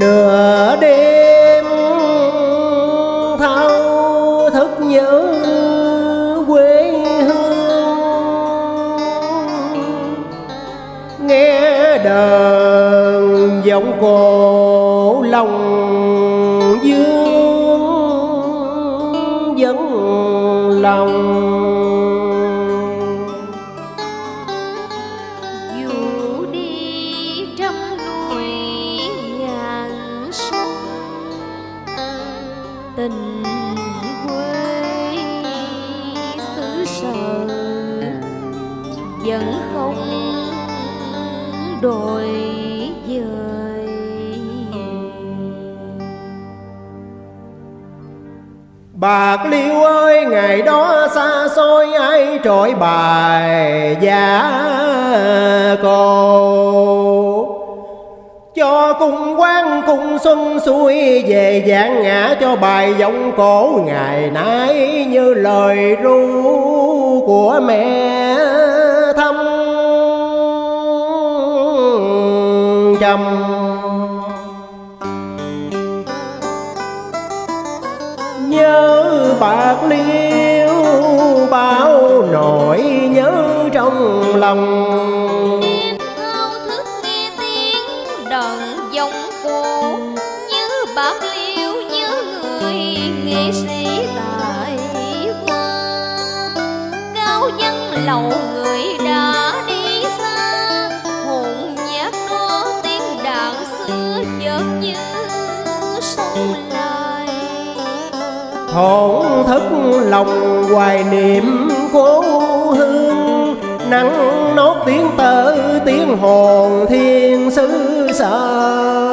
nửa đêm thao thức nhớ quê hương. Nghe đờn giọng cổ lòng dương vẫn lòng. Vẫn không đổi dời. Bạc liêu ơi, ngày đó xa xôi ai trội bài giá cô cho cung quan cung xuân xuôi về dạng ngã cho bài giọng cổ, ngày nay như lời ru của mẹ thăm trầm. Nhớ bạc liêu bao nỗi nhớ trong lòng. Em người lầu người đã đi xa. Hồn nhát đó tiếng đàn xưa chợt như sông lại thổn thức lòng hoài niệm cố hương, nắng nốt tiếng tơ, tiếng hồn thiên sứ sợ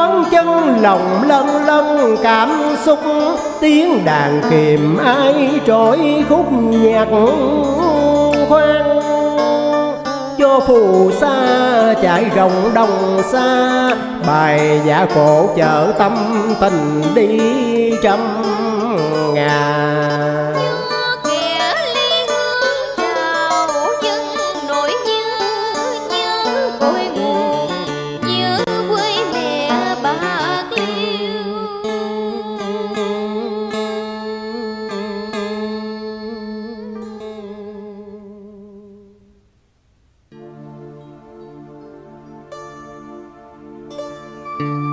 thoáng quấn chân lòng lân lân, cảm xúc tiếng đàn kìm ai trỗi khúc nhạc khoan. Cho phù sa chạy rộng đồng xa, bài giả cổ chợ tâm tình đi trăm ngàn. Thương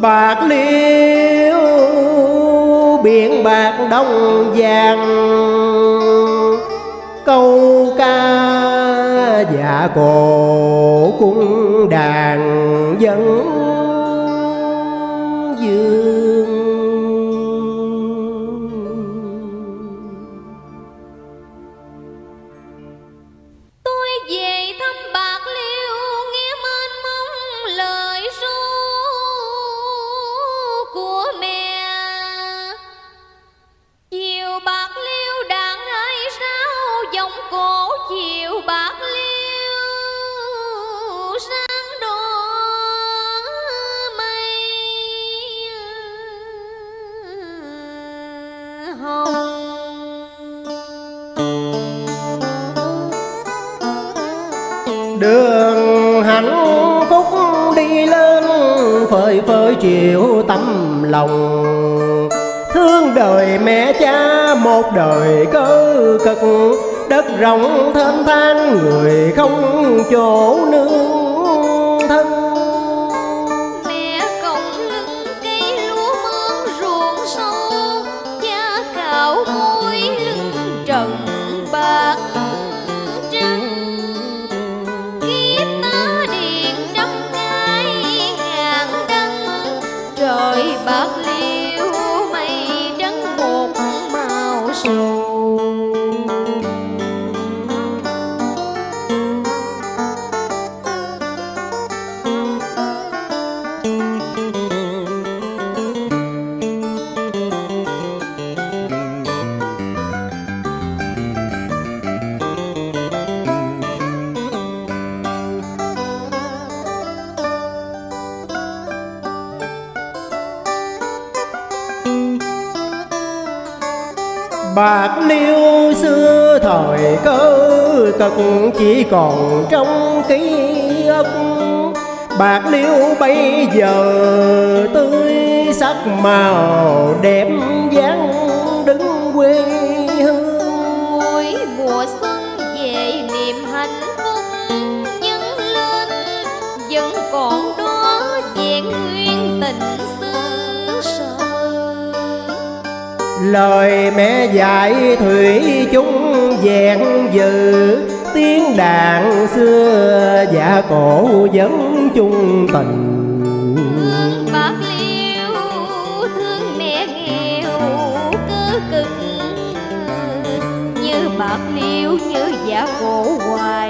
bạc liêu biển bạc đông vàng. Câu ca dạ cổ cung đàn dân dương. chiều bạc liêu sáng đỏ mây ờ, hồng. Đường hạnh phúc đi lên, phơi phơi chiều tâm lòng. Thương đời mẹ cha, một đời cơ cực đất rộng thênh thang, người không chỗ nương thân. Mẹ cộng lưng cây lúa mướn ruộng sâu cha cạo môi lưng trần. Bạc liêu xưa thời cơ cực chỉ còn trong ký ức. Bạc liêu bây giờ tươi sắc màu, đẹp dáng đứng quê hương. Mỗi mùa xuân về niềm hạnh phúc nhân lên vẫn còn Lời mẹ dạy thủy chúng vẹn dự Tiếng đàn xưa dạ cổ vẫn chung tình. Thương bạc liêu, thương mẹ nghèo cơ cực như bạc liêu, như dạ cổ hoài.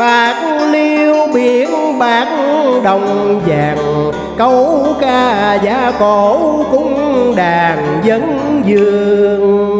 Bạc liêu biển bạc đồng vàng. Câu ca giả cổ cung đàn dân dương.